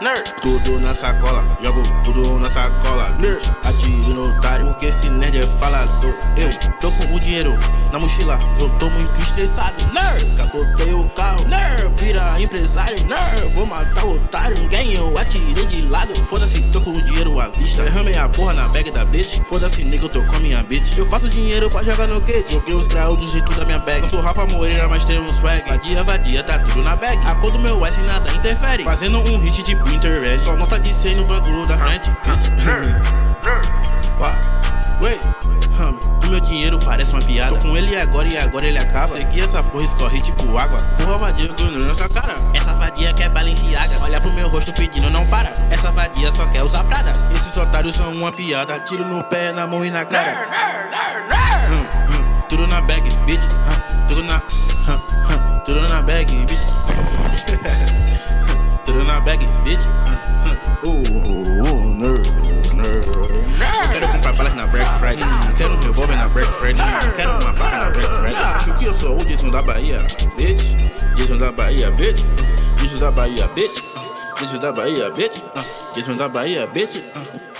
Nerd. Tudo na sacola, jogo tudo na sacola. Nerd. Atire no otário, porque esse nerd é falador. Eu tô com o dinheiro na mochila, eu tô muito estressado. Nerd. Capotei empresário, nerd. Vou matar o otário, ninguém eu atirei de lado. Foda-se, tô com o dinheiro à vista. Derramei a porra na bag da bitch. Foda-se, nigga, eu tô com a minha bitch. Eu faço dinheiro pra jogar no gate. Joguei os graúdos e tudo da minha bag. Não sou Rafa Moreira, mas tenho um swag. Vadia, vadia, tá tudo na bag. A cor do meu S nada interfere. Fazendo um hit tipo interesse. Só nota de 100 no banco da frente. Wait, o meu dinheiro parece uma piada. Tô com ele agora e agora ele acaba. Sei que essa porra escorre tipo água. Porra vadia ganhando nessa cara. Essa vadia quer balenciaga. Olha pro meu rosto pedindo não para. Essa vadia só quer usar prada. Esses otários são uma piada. Tiro no pé, na mão e na cara. Hum, hum, tudo na bag, bitch. Hum, tudo na. Hum, hum, tudo na bag, bitch. tudo na bag, bitch. Uh, uh, uh, revólver na Black Friday. Eu quero uma faca na Black Friday. Acho que eu sou o Jason da Bahia, bitch. Jason da Bahia, bitch. Jason da Bahia, bitch. Jason da Bahia, bitch. Uh, Jason da Bahia, bitch. Uh,